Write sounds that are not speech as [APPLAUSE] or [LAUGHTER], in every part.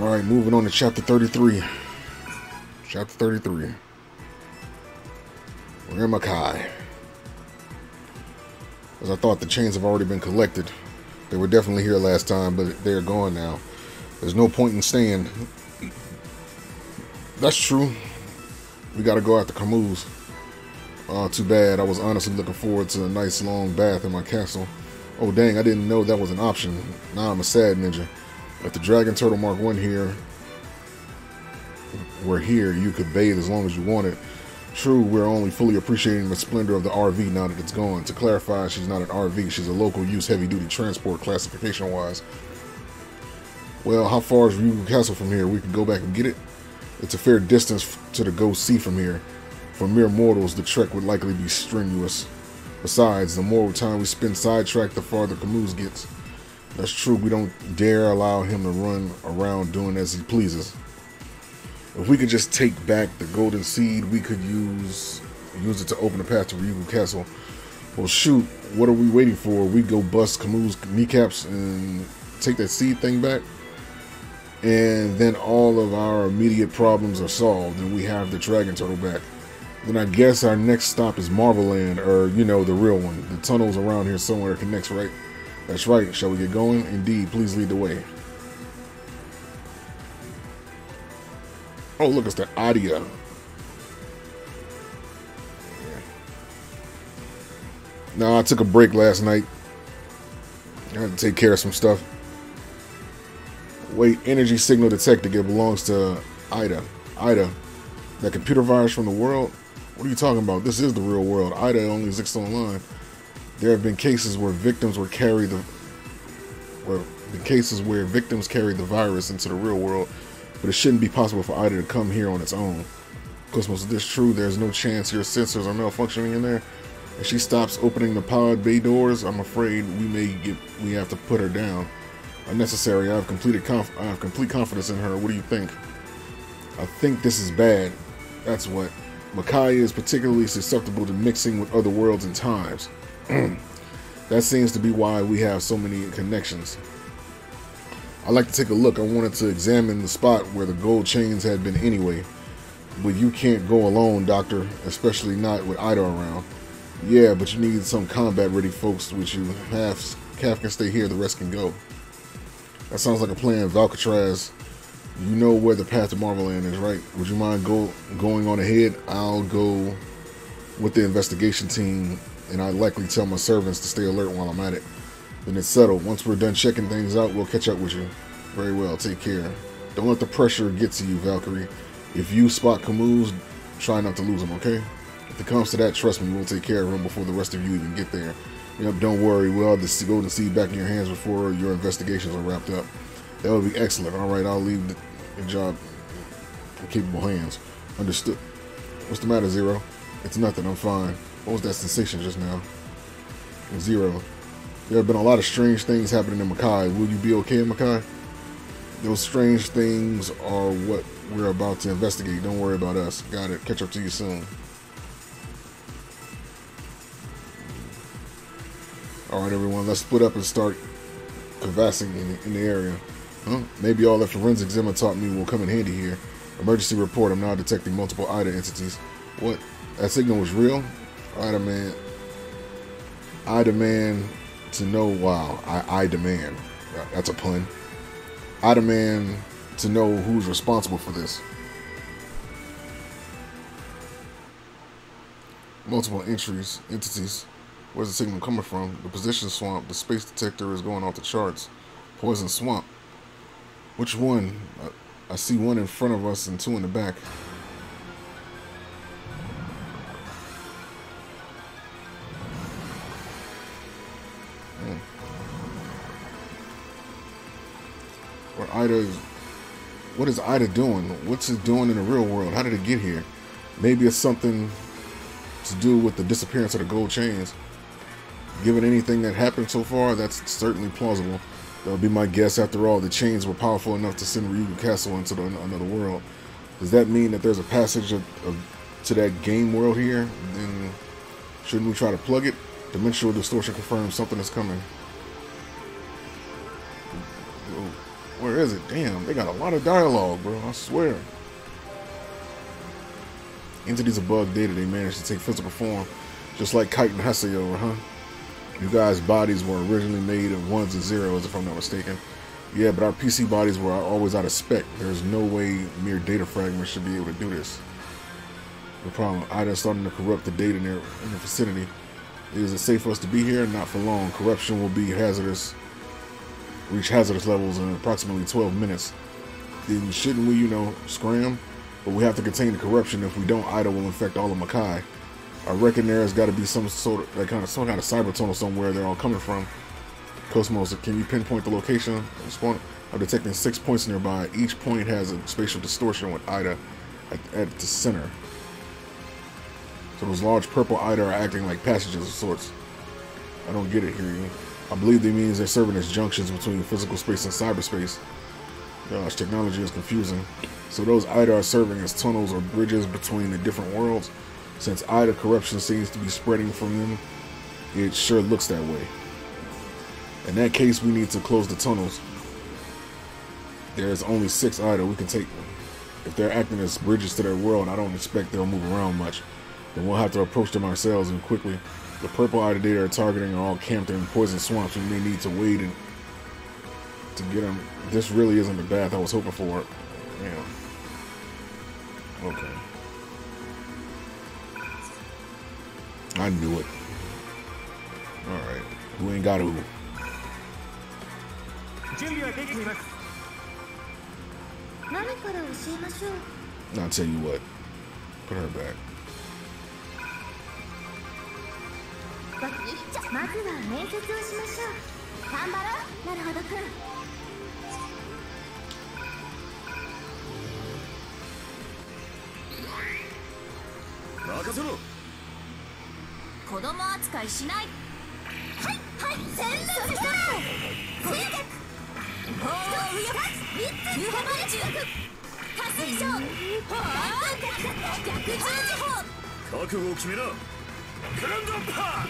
All right, moving on to chapter 33. Chapter 33. We're in. As I thought the chains have already been collected. They were definitely here last time, but they're gone now. There's no point in staying. That's true. We gotta go after Camus. Oh, ah, too bad. I was honestly looking forward to a nice long bath in my castle. Oh, dang, I didn't know that was an option. Now I'm a sad ninja. If the Dragon Turtle Mark 1 here we're here, you could bathe as long as you wanted. True, we're only fully appreciating the splendor of the RV now that it's gone. To clarify, she's not an RV, she's a local use heavy duty transport classification wise. Well, how far is Ryugu Castle from here? We can go back and get it. It's a fair distance to the go see from here. For mere mortals, the trek would likely be strenuous. Besides, the more time we spend sidetracked, the farther Camus gets. That's true, we don't dare allow him to run around doing as he pleases. If we could just take back the golden seed, we could use use it to open the path to Ryugu Castle. Well, shoot, what are we waiting for? We go bust Camus' kneecaps and take that seed thing back? And then all of our immediate problems are solved and we have the Dragon Turtle back. Then I guess our next stop is Marvel Land, or, you know, the real one. The tunnel's around here somewhere connects, right? That's right. Shall we get going? Indeed. Please lead the way. Oh, look, it's the audio. No, I took a break last night. I had to take care of some stuff. Wait, energy signal detected. It belongs to AIDA. AIDA, that computer virus from the world? What are you talking about? This is the real world. AIDA only exists online. There have been cases where victims were carried the where the cases where victims carried the virus into the real world, but it shouldn't be possible for AIDA to come here on its own. KOS-MOS, is this true? There's no chance your sensors are malfunctioning in there. If she stops opening the pod bay doors, I'm afraid we may get we have to put her down. Unnecessary. I have completed conf- I have complete confidence in her. What do you think? I think this is bad. That's what. Makai is particularly susceptible to mixing with other worlds and times. [CLEARS THROAT] that seems to be why we have so many connections. I'd like to take a look. I wanted to examine the spot where the gold chains had been anyway. But you can't go alone, Doctor, especially not with AIDA around. Yeah, but you need some combat ready folks with you. Half Calf can stay here, the rest can go. That sounds like a plan, Valcatraz. You know where the path to Marvel Land is, right? Would you mind go going on ahead? I'll go with the investigation team, and I'd likely tell my servants to stay alert while I'm at it. Then it's settled. Once we're done checking things out, we'll catch up with you. Very well. Take care. Don't let the pressure get to you, Valkyrie. If you spot Camus, try not to lose him, okay? If it comes to that, trust me, we'll take care of him before the rest of you even get there. Yep, don't worry. We'll have the golden seed back in your hands before your investigations are wrapped up. That would be excellent. All right, I'll leave the, the job in capable hands. Understood. What's the matter, Zero? It's nothing. I'm fine. What was that sensation just now? Zero. There have been a lot of strange things happening in Makai. Will you be okay Makai? Those strange things are what we're about to investigate. Don't worry about us. Got it. Catch up to you soon. All right, everyone. Let's split up and start canvassing in, in the area. Huh? Maybe all that forensic Zimmer taught me will come in handy here. Emergency report. I'm now detecting multiple AIDA entities. What? That signal was real? IDA demand. I demand to know. Wow. I, I demand. That's a pun. I demand to know who's responsible for this. Multiple entries, entities. Where's the signal coming from? The position swamp. The space detector is going off the charts. Poison swamp. Which one? I, I see one in front of us and two in the back. AIDA what is AIDA doing? What's it doing in the real world? How did it get here? Maybe it's something to do with the disappearance of the gold chains. Given anything that happened so far, that's certainly plausible. That would be my guess. After all, the chains were powerful enough to send Ryugu Castle into the, another world. Does that mean that there's a passage of, of, to that game world here? Then shouldn't we try to plug it? Dimensional distortion confirms something is coming. Where is it? Damn, they got a lot of dialogue, bro. I swear. Entities bug data, they managed to take physical form, just like Kite and Haseo, huh? You guys' bodies were originally made of ones and zeros, if I'm not mistaken. Yeah, but our PC bodies were always out of spec. There's no way mere data fragments should be able to do this. The problem, AIDA starting to corrupt the data in, their, in the vicinity. Is it safe for us to be here? Not for long. Corruption will be hazardous, reach hazardous levels in approximately 12 minutes. Then shouldn't we, you know, scram? But we have to contain the corruption. If we don't, AIDA will infect all of Makai. I reckon there has got to be some sort of that kind of some kind of cyber tunnel somewhere they're all coming from. KOS-MOS, can you pinpoint the location? I'm detecting six points nearby. Each point has a spatial distortion with AIDA at, at the center. So those large purple AIDA are acting like passages of sorts. I don't get it here. I believe that means they're serving as junctions between physical space and cyberspace. Gosh, technology is confusing. So those AIDA are serving as tunnels or bridges between the different worlds. Since AIDA corruption seems to be spreading from them, it sure looks that way. In that case, we need to close the tunnels. There's only six AIDA. We can take. If they're acting as bridges to their world, I don't expect they'll move around much. Then we'll have to approach them ourselves and quickly. The purple AIDA data are targeting are all camped in poison swamps. We may need to wait and to get them. This really isn't the bath I was hoping for. Yeah. Okay. I knew it. Alright. Who ain't got who? I'll tell you what. Put her back. まずは面接をしましょう頑張ろうなるほどくん任せろ子供扱いしないはいはい全面した攻撃法を上発急幅中加水症逆十字砲覚悟を決めなグランドパー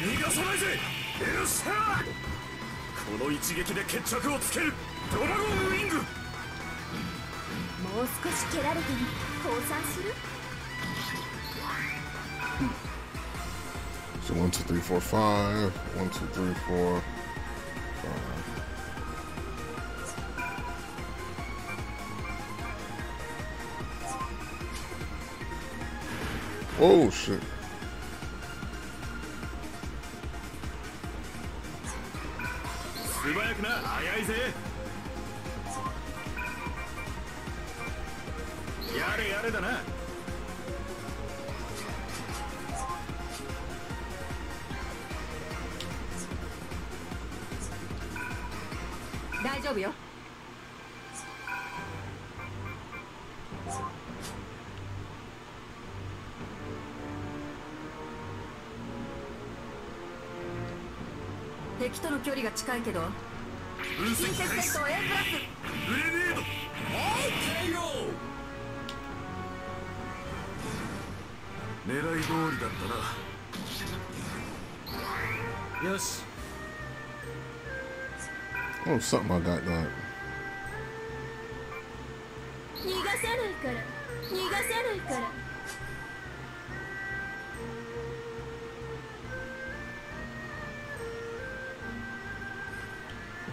逃がさないぜエルシャーこの一撃で決着をつけるドラゴンウィングもう少し蹴られても降参する？So one, two, three, four, five. One, two, three, four, Oh shit. との距離が近いけど。分析テスト A プラスグレネード。狙い通りだったな。よし。Oh, something I got going.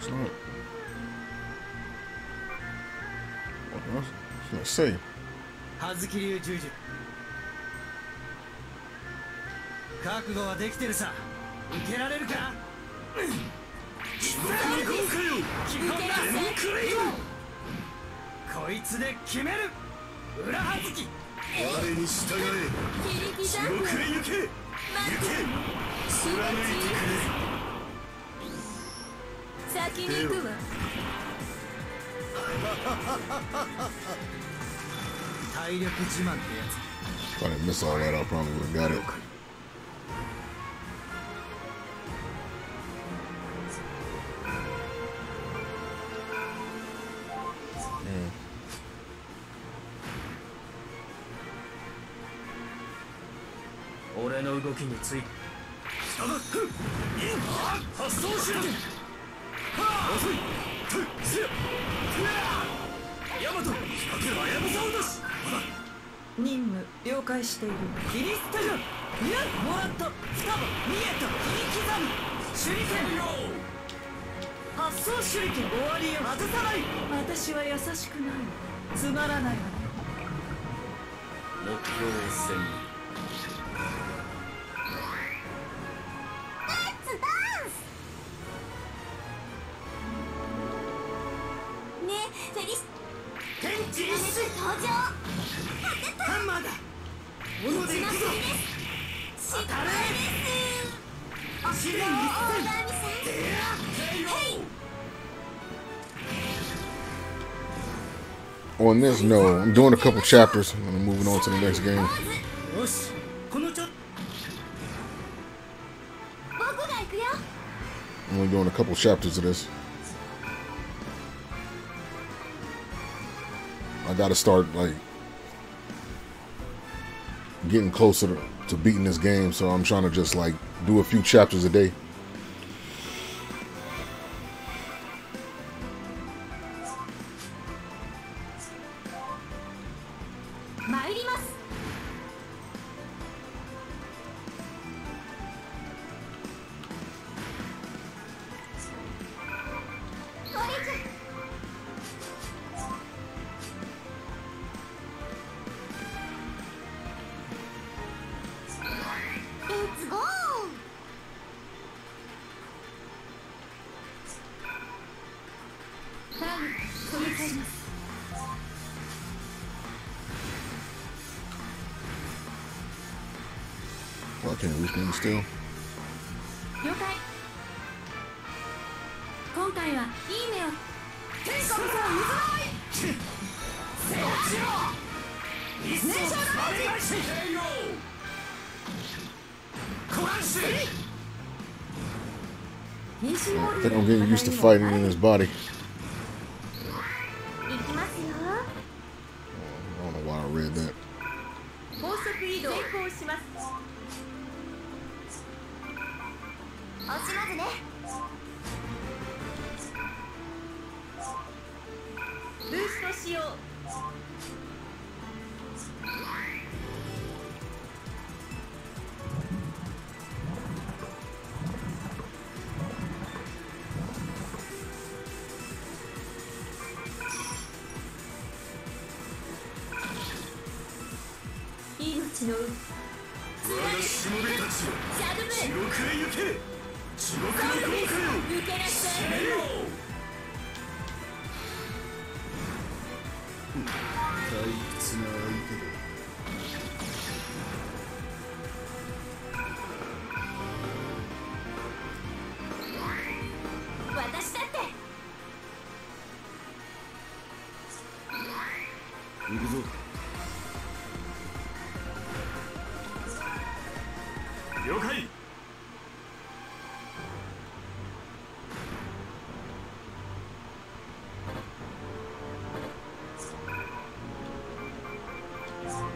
It's not. What else? Let's see. 葉月流十字覚悟はできてるさ。受けられるか？地獄に今回よ基本だクレイこいつで決める。裏葉月。我に従え。地獄へ行け。行け。貫いてくれ先に行くわ体力自慢ってやつ didn't miss all that, I probably would have got it. Mm. 俺の動きについて発動しろしている。キリストよ。いやもらった。双葉見えた。切り刻む手裏剣発想手裏剣終わりよ。外さない。私は優しくない。つまらない。わね目標を on this no. I'm doing a couple chapters and I'm moving on to the next game. I'm only doing a couple chapters of this. I gotta start like getting closer to beating this game, so I'm trying to just like do a few chapters a day. reach me still. 了解今回はいい目を天下無双渦一層バレ返しコランシ I think I'm getting used to fighting in his body. しよう。命の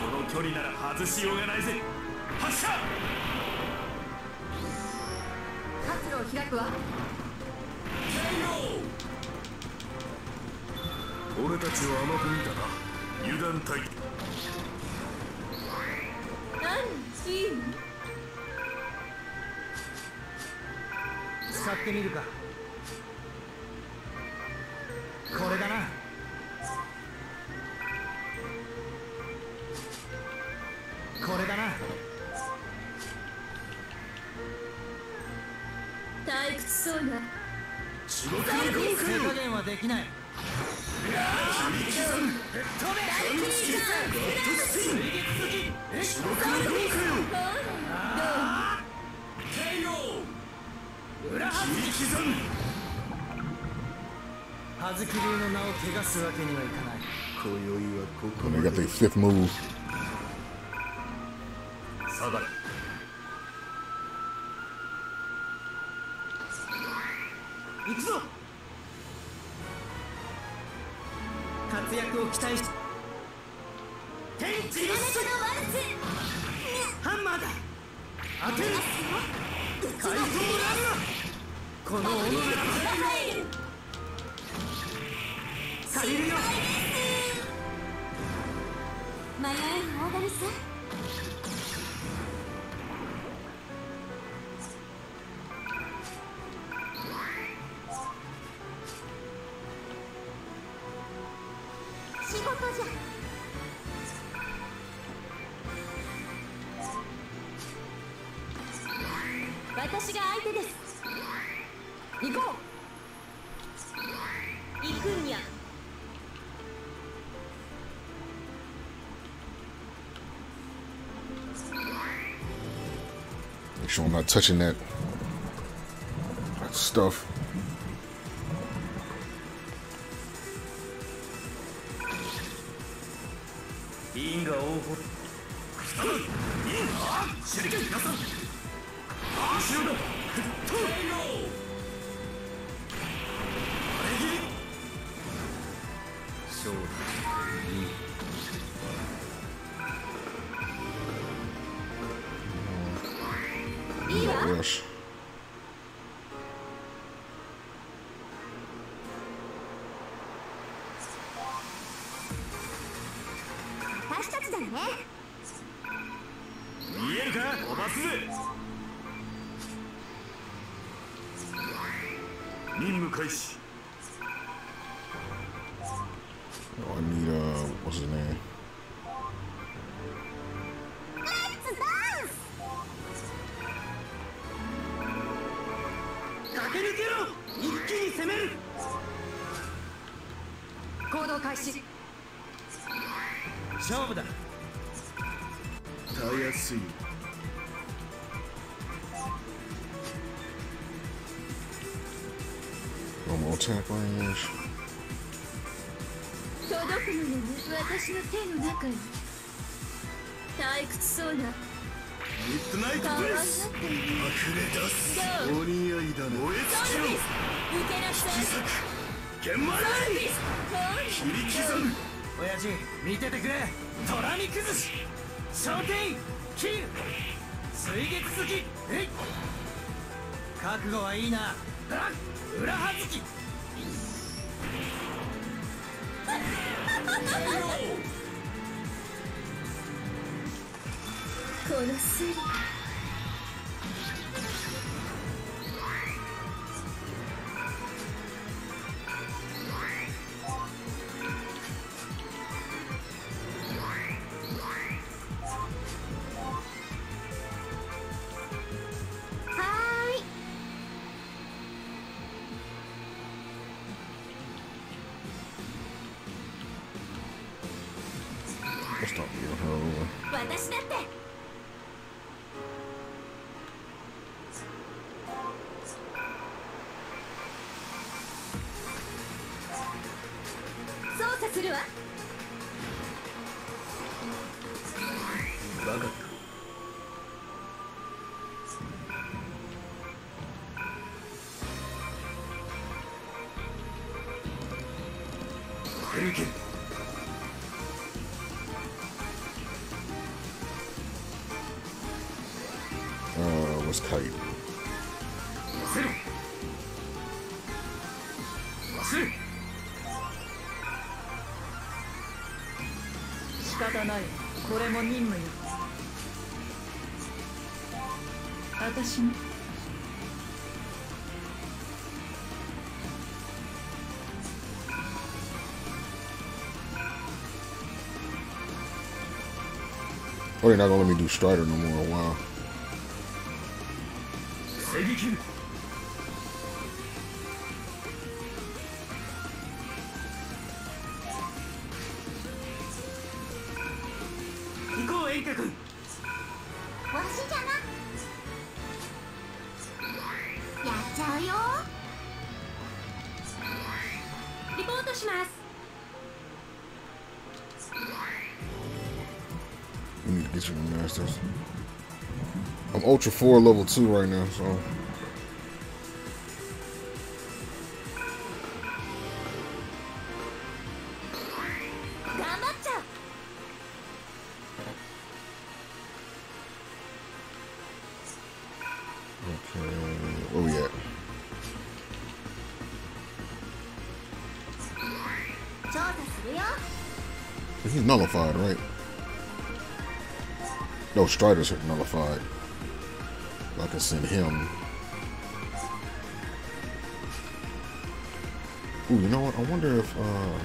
ビネーションですスケーリング戦闘 A プラス隙を作る両膝落とし逃がさない打ち抜いてみせるぞ近鉄戦闘 A 砕け散れ切る抵抗しないで反転とどめだ少ないチャンスを生かさないと行け足を止めるといい意志だ蹴り抜く勝利弾よしこの距離なら外しようがないぜ発射活路を開くわ俺たちを甘く見たな油断隊何チーム使ってみるかこれだな そうだ地獄の極空加減はできない。ラッキーキザンヘッドベラッキーキザンガッドスイン追撃続き地獄の極空どう KO ラッキー。キザン葉月流の名を汚すわけにはいかない今宵はここまで。Sure I'm not touching that, that stuff. No more attack range. 届くのよね私の手の中に。退屈そうな。ミッドナイトブレス溢れ出す。お似合いだな燃え尽きろ。受けなさい自作玄米切り刻む親父見ててくれ。トラミ崩し昇天キル。水月好き。えい。覚悟はいいな。あ裏はずきこのスリこれも任務よ私も Oh, they're not gonna let me do Strider no more. Wow. Ultra 4 level 2 right now, so. nullified, right? No, Strider's nullified. I can send him. Ooh, you know what? I wonder if uh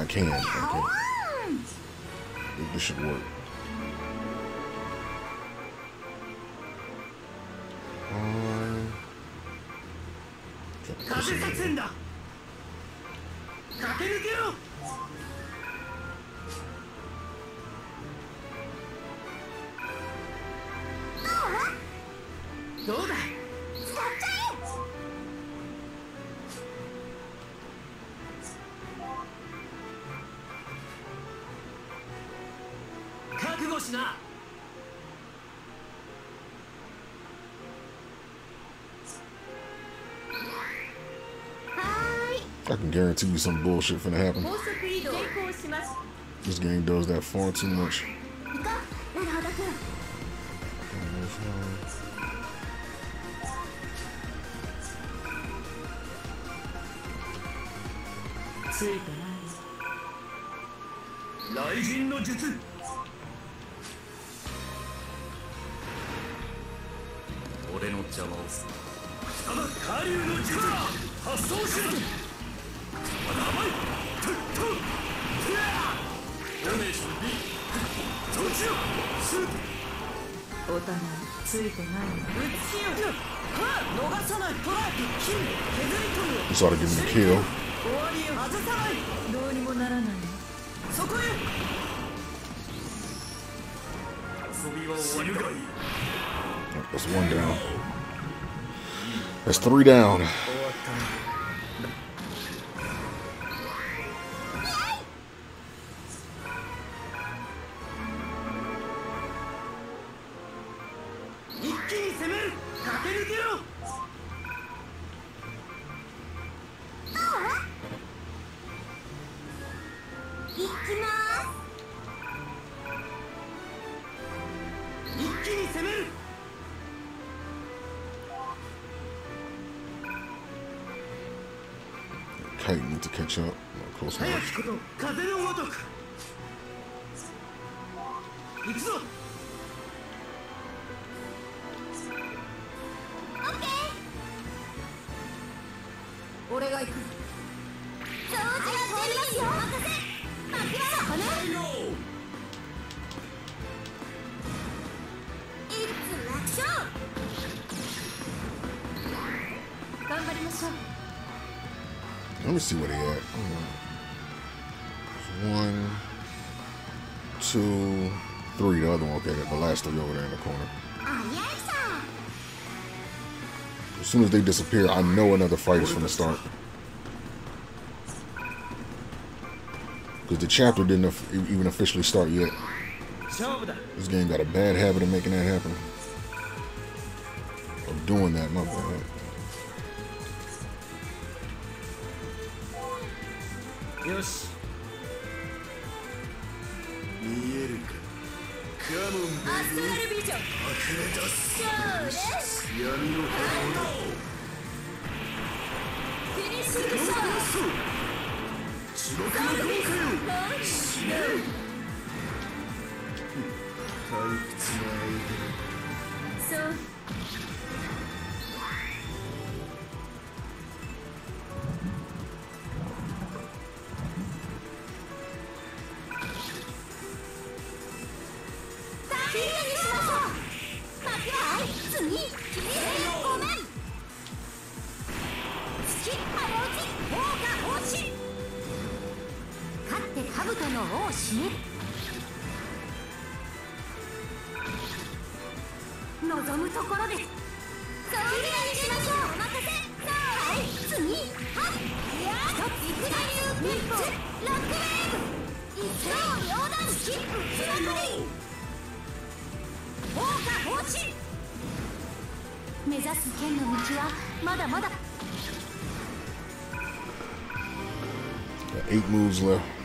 I can. Okay. This should work. I can guarantee you some bullshit finna happen. This game does that far too much. お互いついてないの撃ちよは逃さないトライキン削り取る Just ought to give him a kill. 終わりよ外さないどうにもならないのそこへ遊びは終わりがいい That's one down. That's three down. 俺が行くす掃除はしてるますよ任せ負けらそこねいつ楽勝頑張りましょう Let me see where they at. Hold on. One, two, three. The other one, okay. The last three over there in the corner. as soon as they disappear, I know another fight is from the start. Because the chapter didn't even officially start yet. This game got a bad habit of making that happen. Of doing that, my bad. Yes. 闇のフィニッシュです地獄死退屈な相手目指す剣の道はまだまだ Got eight moves left.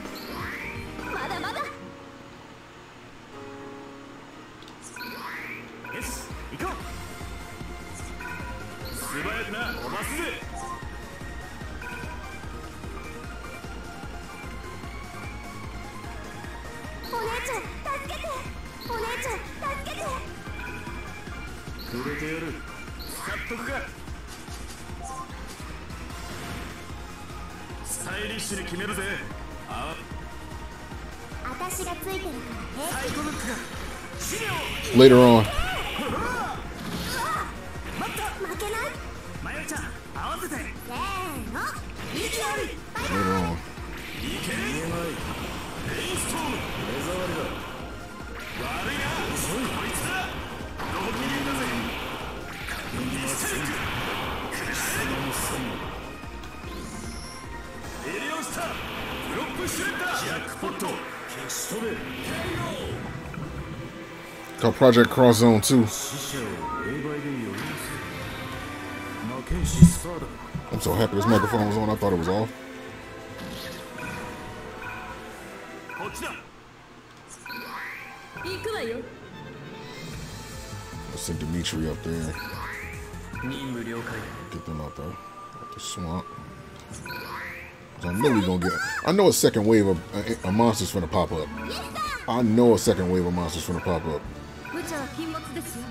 Later on. Project Cross Zone 2. I'm so happy this microphone was on. I thought it was off. Let's send Demitri up there. Get them out there. Out the swamp. So I'm literally gonna get. I know a second wave of, a of monsters gonna pop up. I know a second wave of monsters gonna pop up. 無茶は禁物ですよ。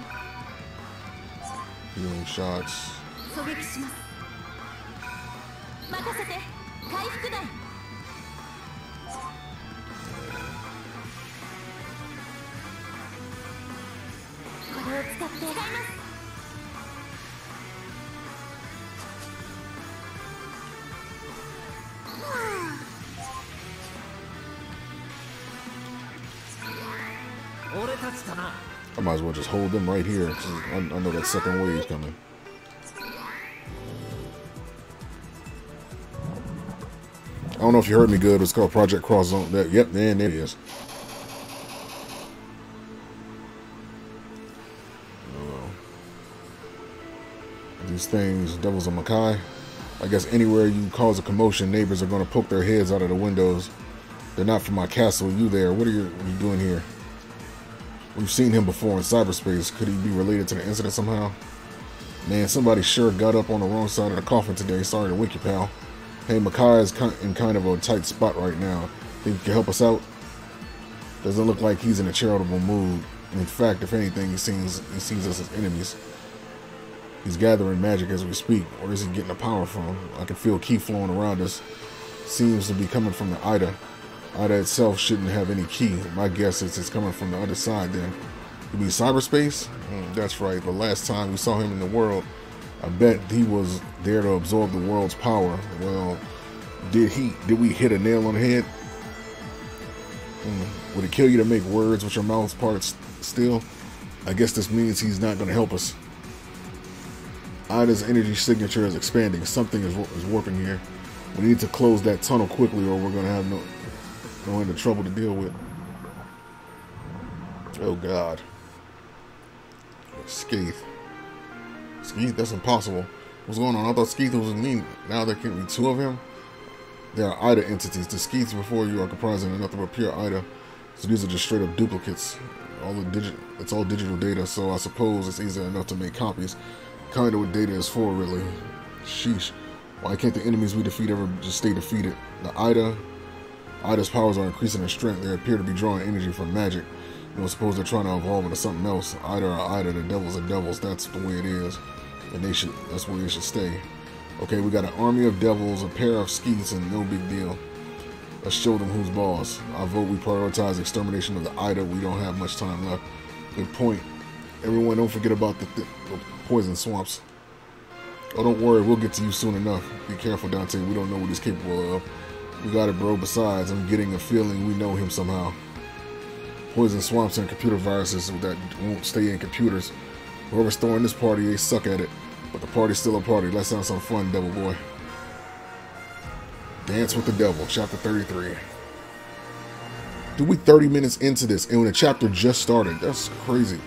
Healing shots. 狙撃します。任せて。回復弾 just hold them right here. I, I know that second wave is coming. I don't know if you heard me good. It's called Project Cross Zone. That, yep, there it is. Oh. These things, Devils of Makai. I guess anywhere you cause a commotion, neighbors are going to poke their heads out of the windows. They're not from my castle. You there? What are you, what are you doing here? We've seen him before in cyberspace. Could he be related to the incident somehow? Man, somebody sure got up on the wrong side of the coffin today. Sorry to wake you, pal. Hey, Makai is in kind of a tight spot right now. Think you can help us out? Doesn't look like he's in a charitable mood. In fact, if anything, he seems he sees us as enemies. He's gathering magic as we speak. Where is he getting the power from? I can feel key flowing around us. Seems to be coming from the AIDA. AIDA itself shouldn't have any key. My guess is it's coming from the other side then. You mean cyberspace? Mm, that's right. The last time we saw him in the world, I bet he was there to absorb the world's power. Well, did he? Did we hit a nail on the head? Mm, would it kill you to make words with your mouth parts still? I guess this means he's not going to help us. AIDA's energy signature is expanding. Something is, is warping here. We need to close that tunnel quickly, or we're going to have no end of trouble to deal with. Oh God. Skeith. Skeith, that's impossible. What's going on? I thought Skeith was me. Now there can't be two of him. There are AIDA entities. The Skeiths before you are comprising nothing but pure AIDA. So these are just straight up duplicates. All the digit, it's all digital data. So I suppose it's easy enough to make copies. Kind of what data is for, really. Sheesh. Why can't the enemies we defeat ever just stay defeated? The Ida, AIDA's powers are increasing in strength. They appear to be drawing energy from magic. You know, suppose they're trying to evolve into something else. AIDA are AIDA, the devils are devils. That's the way it is, and they should. That's where they should stay. Okay, we got an army of devils, a pair of skeets, and no big deal. Let's show them who's boss. I vote we prioritize extermination of the AIDA. We don't have much time left. Good point. Everyone, don't forget about the, th- the poison swamps. Oh, don't worry, we'll get to you soon enough. Be careful, Dante. We don't know what he's capable of. We got it, bro. Besides, I'm getting a feeling we know him somehow. Poison swamps and computer viruses that won't stay in computers. Whoever's throwing this party, they suck at it. But the party's still a party. Let's have some fun, Devil Boy. Dance with the Devil, Chapter 33. Dude, we 30 minutes into this, and when the chapter just started. That's crazy.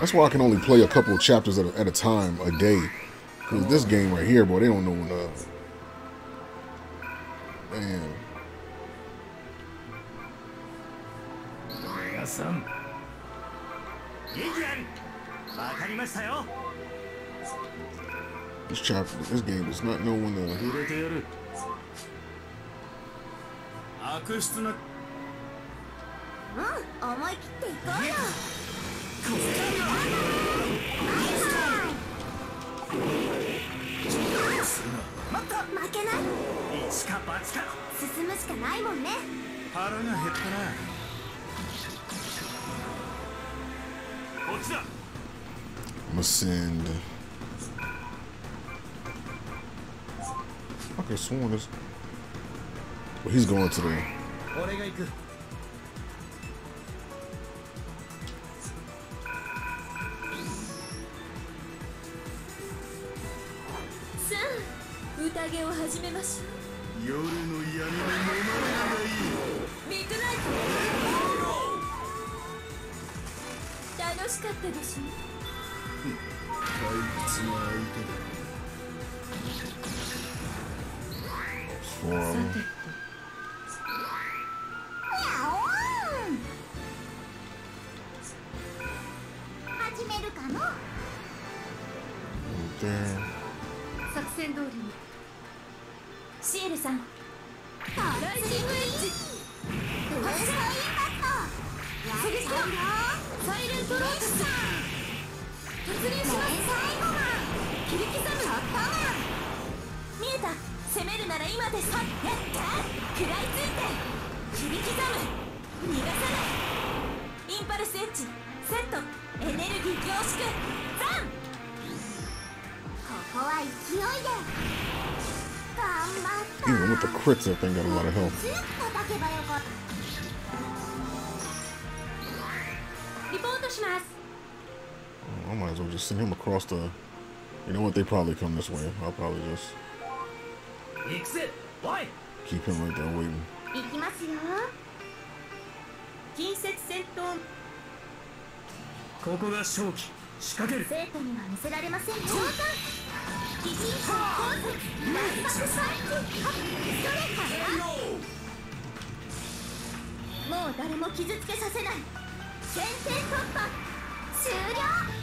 That's why I can only play a couple of chapters at a, at a time a day. Because this game right here, boy, they don't know uh man. Yasan. Yigan. Wakarimashita yo. This chapter, this game is not no one to. 入れてやる。悪質な。うん、思い切っていこうよ。こっちだよ。待った。負けない。一か八か進むしかないもんね腹が減ったなこっちだ I'm gonna send. Have sworn this. Well, he's going to the. インパルスエッジセットエネルギー凝縮ザンここは勢いで頑張った Even with the crits, that thing got a lot of health. 強く叩けばよかったリポートします I might as well just send him across the. You know what? They probably come this way. I'll probably just 行くぜおい keep him right there waiting. 近接戦闘。ここが勝機。仕掛ける。生徒には見せられませんよもう誰も傷つけさせない。先天突破。終了。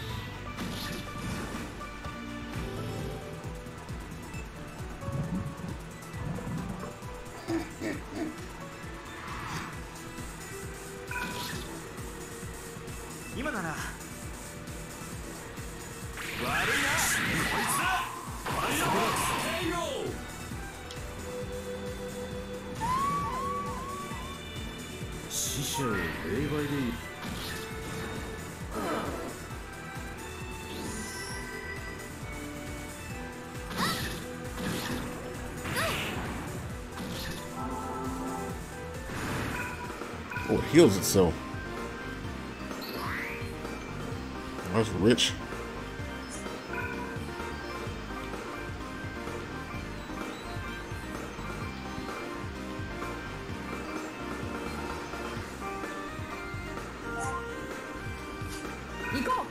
Heals itself. That's rich. I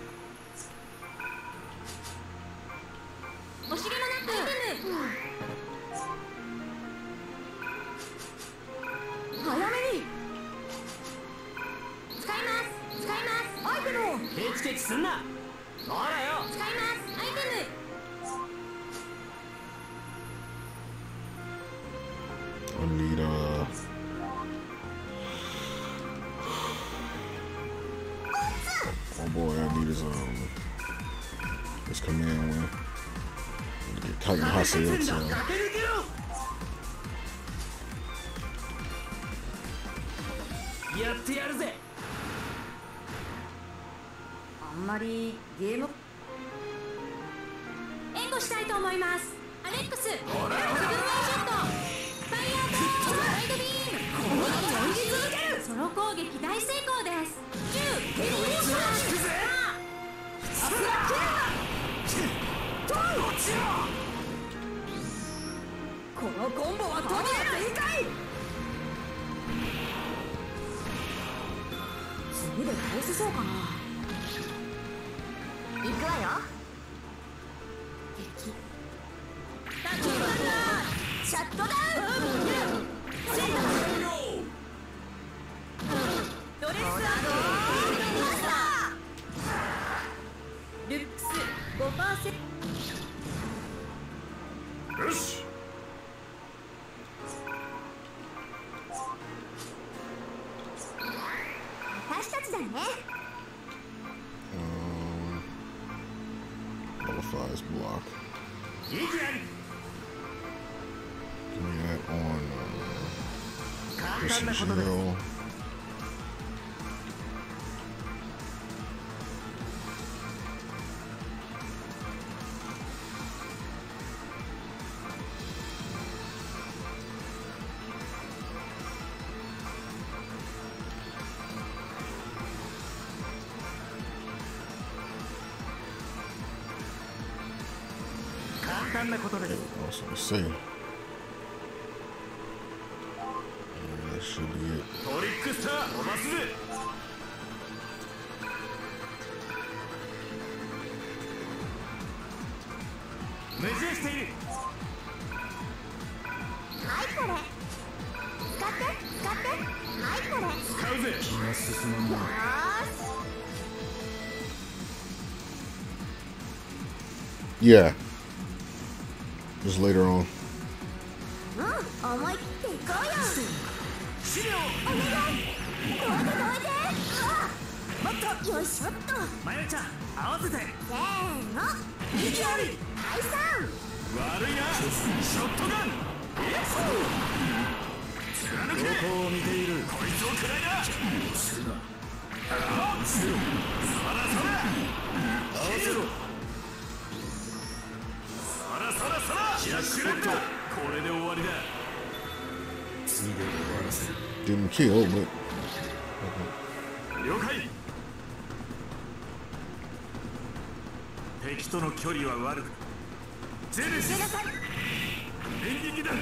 十六集了。block. Give me that on uh, see. Yeah, that should be it. Yeah. ジェネシス電撃だ上よ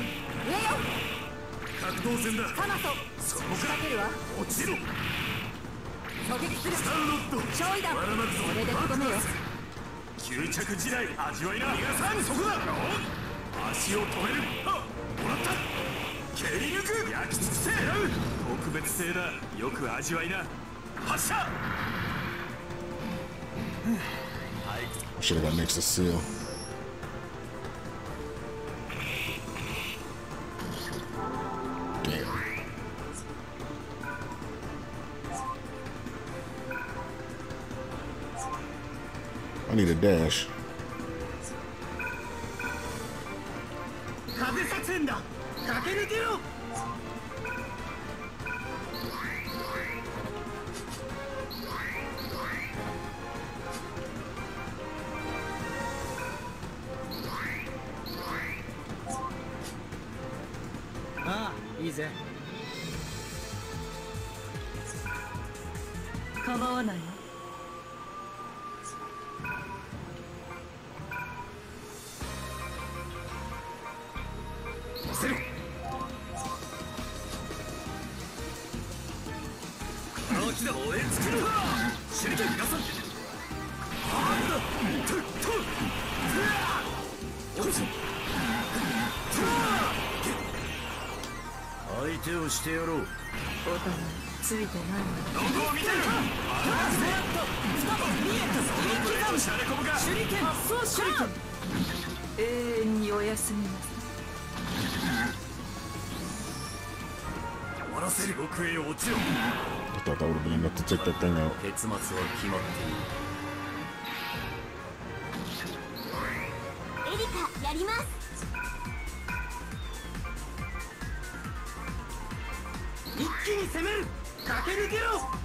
格闘戦だカマソそこからけるわ落ちろ狙撃するスタンロッド勝だくこれでめよ吸着時代味わいなさんそこだ足を止めるあもらった蹴り抜く焼き尽くせ特別性だよく味わいな発射 Should have got next to seal. I need a dash. 終わらせる奥へ落ちろ。またダブルブリになって絶ったんだ結末は決まっている。エリカやります。に攻める。かけるけろ。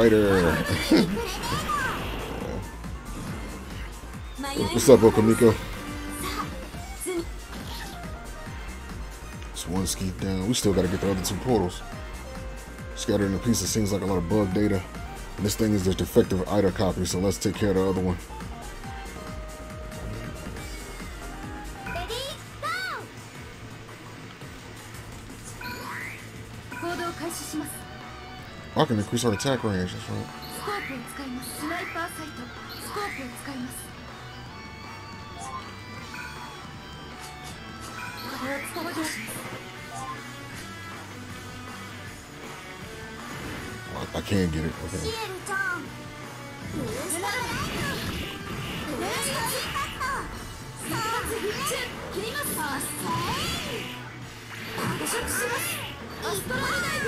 What's up, Okamiko? It's one Skeith down. We still gotta get the other two portals. Scattering a the pieces seems like a lot of bug data. And this thing is the defective AIDA copy, so let's take care of the other one. れを使わせます I, I can get it. シエ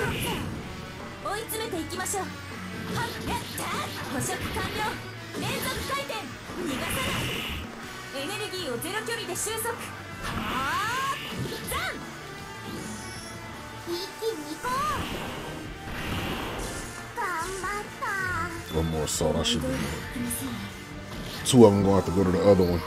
Okay. 追い詰めていきましょうはっやった捕食完了連続回転逃がさないエネルギーをゼロ距離で収束はーザン一気に行こう頑張った One more assault, I should be good. Two of them gonna have to go to the other one.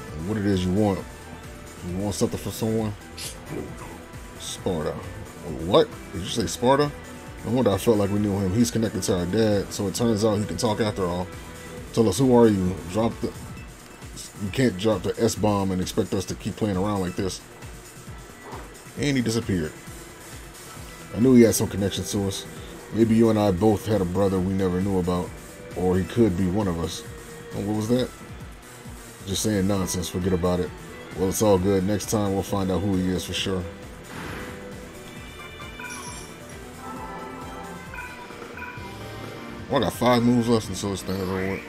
What it is you want? You want something for someone? Sparta. What? Did you say Sparta? No wonder I felt like we knew him. He's connected to our dad, so it turns out he can talk after all. Tell us who are you? Drop the. You can't drop the S bomb and expect us to keep playing around like this. And he disappeared. I knew he had some connection to us. Maybe you and I both had a brother we never knew about, or he could be one of us. And what was that? Just saying nonsense, forget about it. Well, it's all good. Next time we'll find out who he is for sure. I got five moves left until this thing is over with.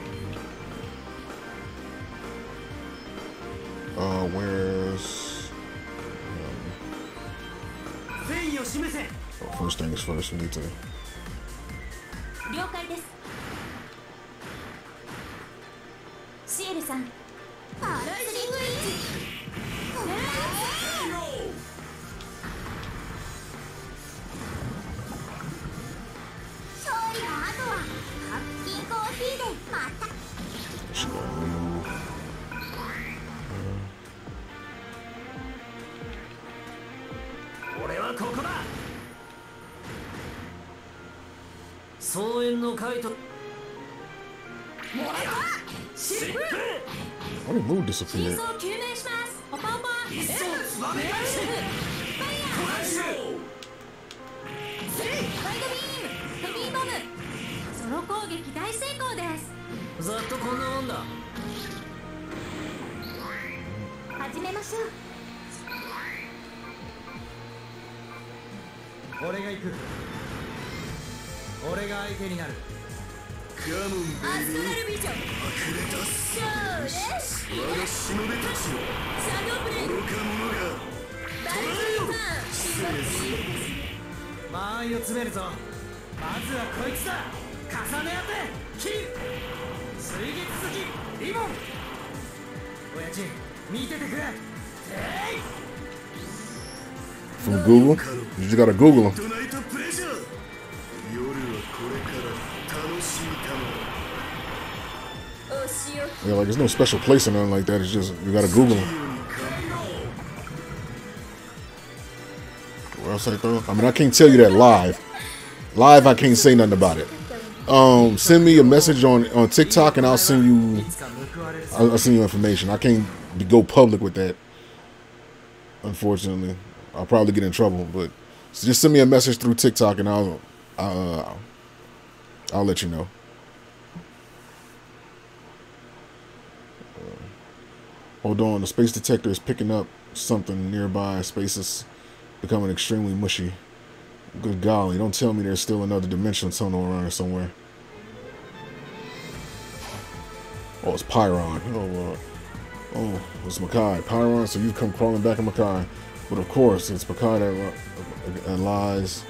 Uh, where's... Um, oh, first things first, we need to did gotta Google them. Yeah, like, there's no special place or nothing like that. It's just, you gotta Google them. Where else I throw? I mean, I can't tell you that live. Live, I can't say nothing about it. Um, send me a message on, on TikTok and I'll send you, I'll, I'll send you information. I can't go public with that, unfortunately. I'll probably get in trouble, but so just send me a message through TikTok, and I'll uh, I'll let you know. Uh, hold on, the space detector is picking up something nearby. Space is becoming extremely mushy. Good golly, don't tell me there's still another dimension tunnel around here somewhere. Oh, it's Pyron. Oh, uh, oh, it's Makai. Pyron, so you've come crawling back in Makai. But of course, it's Makai that, that lies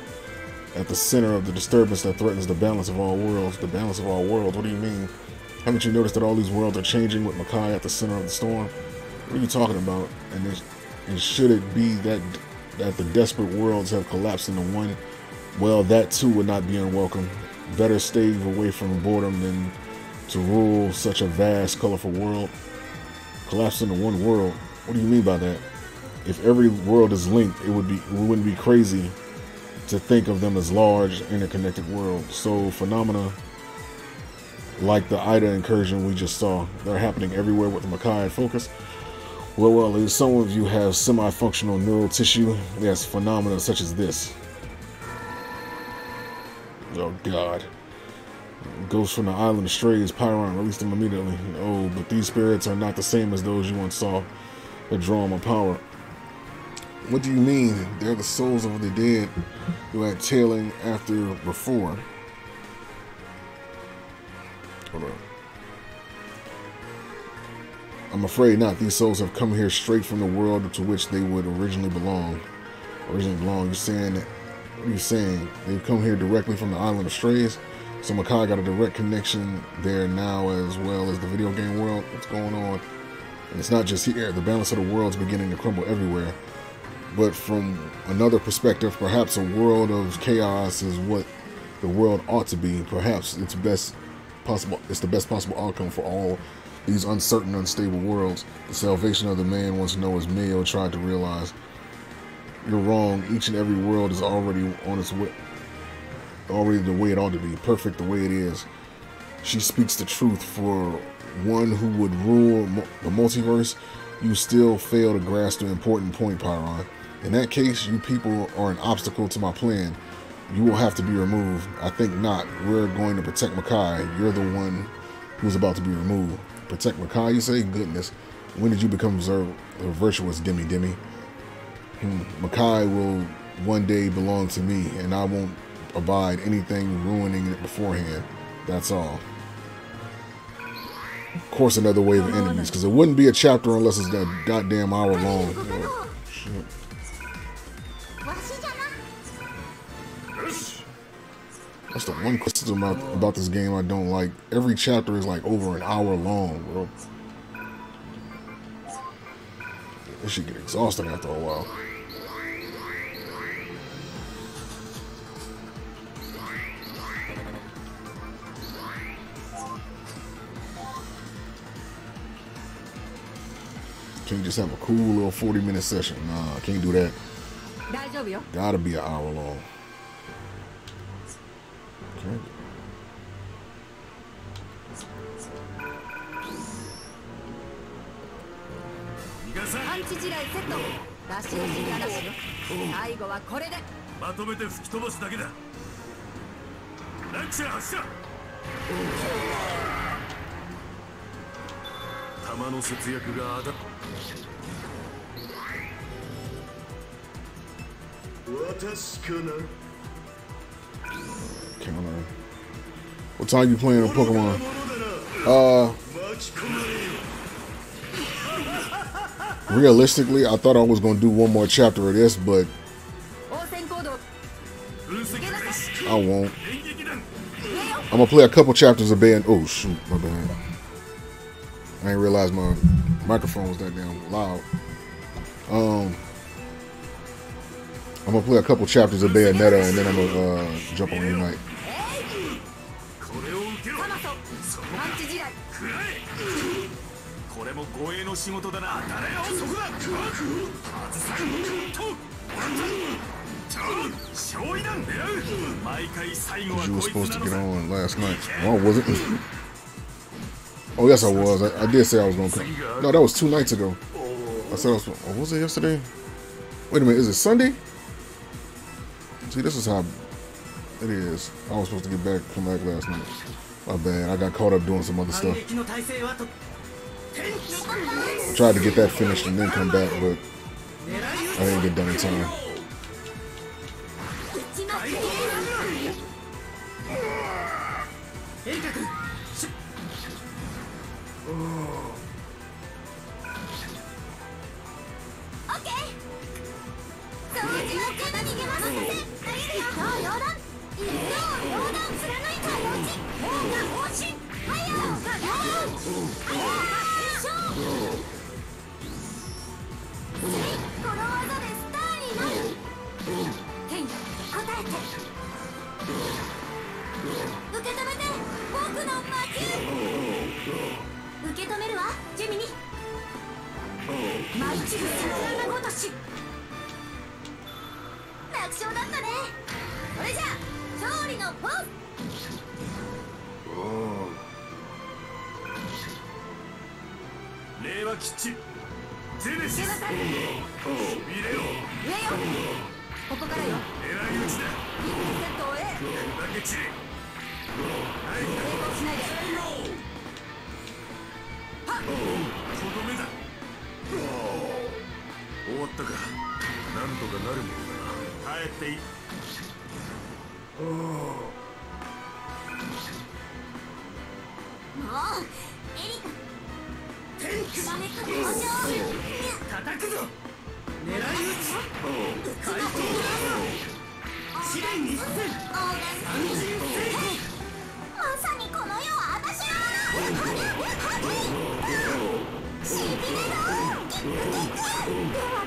at the center of the disturbance that threatens the balance of all worlds. The balance of all worlds? What do you mean? Haven't you noticed that all these worlds are changing with Makai at the center of the storm? What are you talking about? And, and should it be that that the desperate worlds have collapsed into one, well, that too would not be unwelcome. Better stay away from boredom than to rule such a vast, colorful world. Collapse into one world. What do you mean by that? If every world is linked, it would be we wouldn't be crazy to think of them as large, interconnected worlds. So phenomena like the AIDA incursion we just saw, they're happening everywhere with the Makai focus. Well, well, some of you have semi-functional neural tissue. Yes, phenomena such as this. Oh God. Ghosts from the island strays, Pyron released them immediately. Oh, but these spirits are not the same as those you once saw that draw my power. What do you mean? They're the souls of the dead who had tailing after before. Hold on. I'm afraid not. These souls have come here straight from the world to which they would originally belong. Originally belong. You're saying that? What are you saying? They've come here directly from the island of strays. So Makai got a direct connection there now, as well as the video game world. What's going on? And it's not just here. The balance of the world's beginning to crumble everywhere. But from another perspective, perhaps a world of chaos is what the world ought to be. Perhaps it's best possible. It's the best possible outcome for all these uncertain, unstable worlds. The salvation of the man once known as Mayo tried to realize. You're wrong. Each and every world is already on its way, already the way it ought to be, perfect the way it is. She speaks the truth for one who would rule the multiverse. You still fail to grasp the important point, Pyron. In that case, you people are an obstacle to my plan. You will have to be removed. I think not. We're going to protect Makai. You're the one who's about to be removed. Protect Makai, you say? Goodness. When did you become a virtuous Demi Demi? Hmm. Makai will one day belong to me, and I won't abide anything ruining it beforehand. That's all. Of course, another wave of enemies, because it wouldn't be a chapter unless it's that goddamn hour long. Oh, shit. That's the one criticism about, about this game I don't like. Every chapter is like over an hour long, bro. This should get exhausting after a while. Can't just have a cool little 40 minute session. Nah, can't do that. Gotta be an hour long. 出しなしよ最後はこれで。まとめて吹き飛ばすだけだ。ランチャー発射。弾の節約が当た私かな。What time you playing Pokemon? Uh, realistically, I thought I was gonna do one more chapter of this, but I won't. I'm gonna play a couple chapters of Band. Oh shoot, my bad. I didn't realize my microphone was that damn loud. Um, I'm gonna play a couple chapters of Bayonetta and then I'm gonna uh, jump on Unite. 護衛の仕事だな誰よそこだ外さと勝利なんだよ毎回最後は You were supposed to get on last night. Oh, was it? [LAUGHS] oh, yes, I was. I, I did say I was going to come. No, that was two nights ago. I said I was. Oh, was it yesterday? Wait a minute. Is it Sunday? See, this is how It is. I was supposed to get back, come back last night. My bad. I got caught up doing some other 反 stuff. I tried to get that finished and then come back, but I didn't get done in time. Oh. くぞ。狙い撃ち回答試練一戦三人成功まさにこの世は私の。ものしびれろキックキック。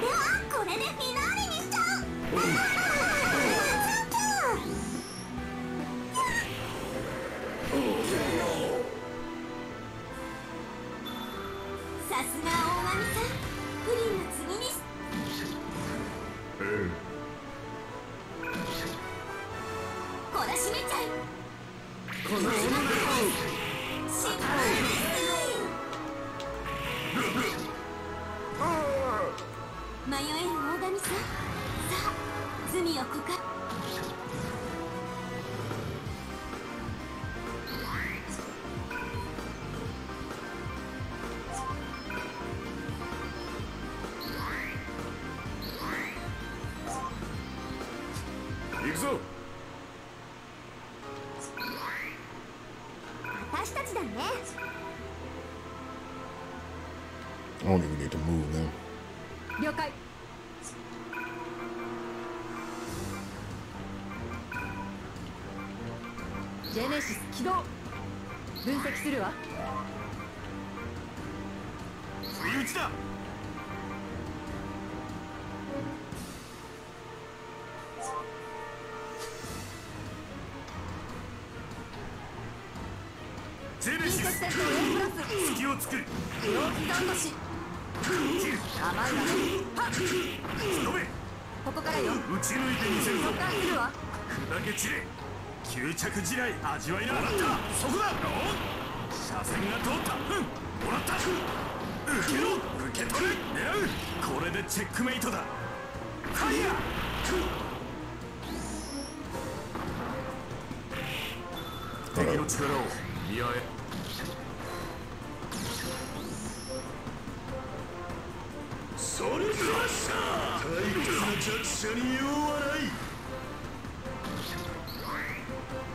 起動分析するわ。不意打ちだ。隙を作る陽気断し切る。甘いわねはっここからよ。打ち抜いてみせるぞ。砕け散れ吸着地雷味わいなもらったそこだ。車線が通った。うん。もらった受けろ。受け取れ。狙う。これでチェックメイトだ。ファイヤー。敵の力を見合え。それではしゃ退屈な弱者に用はない。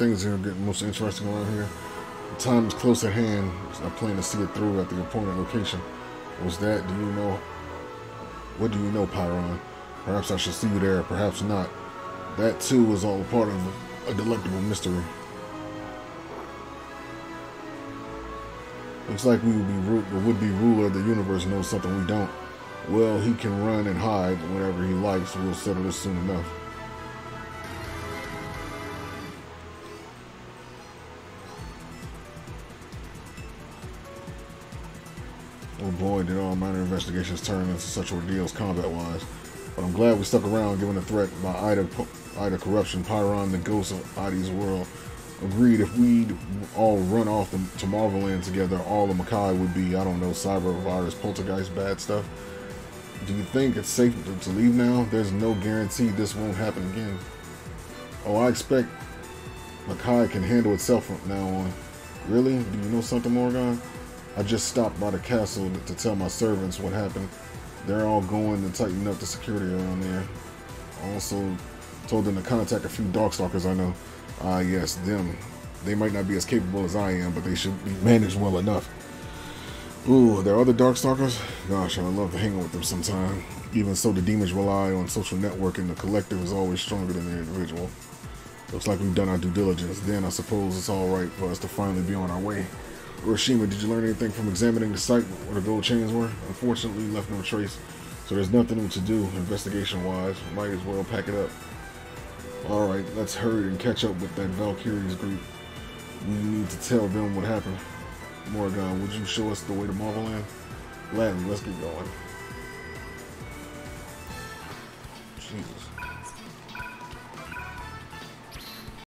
things that are getting most interesting around here? Time is close at hand. I plan to see it through at the appointed location. Was that? Do you know? What do you know, Pyron? Perhaps I should see you there. Perhaps not. That too is all part of a delectable mystery. Looks like we would be the would-be ruler of the universe knows something we don't. Well, he can run and hide whenever he likes. We'll settle this soon enough. Oh boy, did all minor investigations turn into such ordeals combat-wise. But I'm glad we stuck around given the threat by AIDA, AIDA corruption, Pyron, the ghost of Ida's world. Agreed, if we'd all run off to, to Marvel Land together, all the Makai would be, I don't know, cyber virus, poltergeist, bad stuff. Do you think it's safe to, to leave now? There's no guarantee this won't happen again. Oh, I expect Makai can handle itself from now on. Really? Do you know something, Morrigan? I just stopped by the castle to, tell my servants what happened. They're all going to tighten up the security around there. Also told them to contact a few Darkstalkers I know. Ah, yes, them. They might not be as capable as I am, but they should be managed well enough. Ooh, there are other Darkstalkers? Gosh, I'd love to hang out with them sometime. Even so, the demons rely on social networking. The collective is always stronger than the individual. Looks like we've done our due diligence. Then I suppose it's all right for us to finally be on our way. Hiroshima, did you learn anything from examining the site where the gold chains were? Unfortunately, left no trace. So there's nothing to do investigation-wise. Might as well pack it up. Alright, let's hurry and catch up with that Valkyries group. We need to tell them what happened. Morrigan, would you show us the way to Marvel Land? Gladly, let's get going. Jesus.